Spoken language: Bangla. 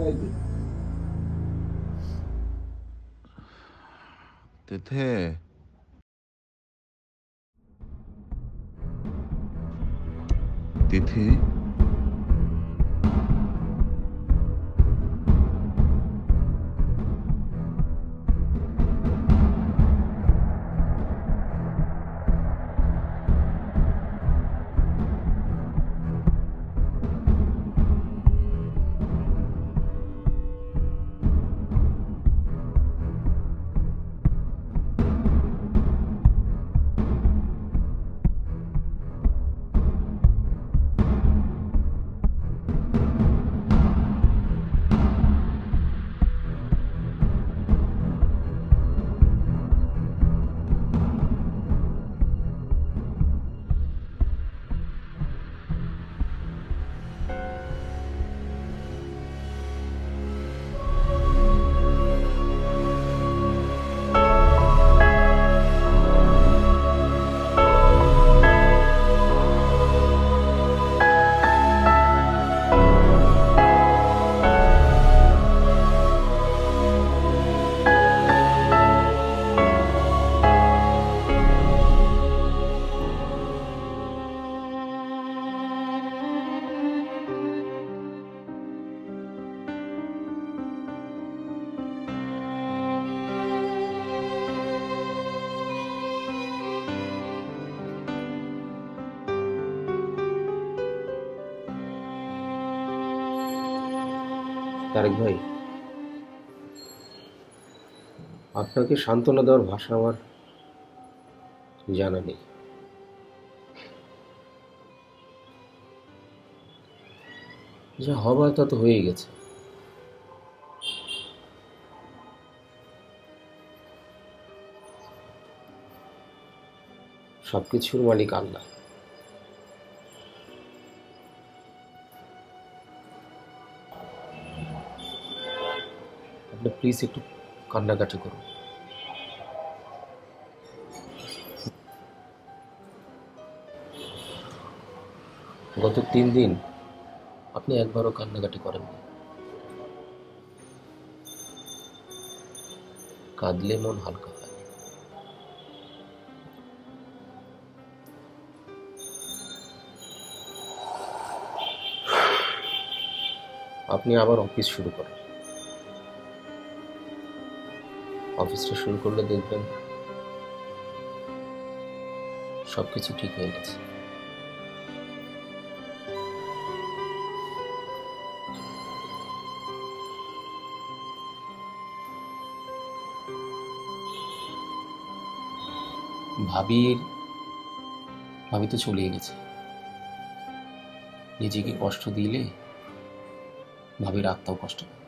해야지. 대퇴. 대퇴. তারেক ভাই। আপনাকে সান্ত্বনা দেওয়ার ভাষা আমার জানা নেই। যা হবার তা তো হয়েই গেছে। সবকিছুর মালিক আল্লাহ। আপনি প্লিজ একটু কান্নাকাটি করুন। গত তিন দিন আপনি একবারও কান্নাকাটি করেননি। কাঁদলে মন হালকা হয়। আপনি আবার অফিস শুরু করেন। অফিসটা শুরু করলে দেখবেন সব কিছু ঠিক হয়ে গেছে। ভাবির, ভাবি তো চলে গেছে। নিজেকে কষ্ট দিলে ভাবির আত্মাও কষ্ট পাবে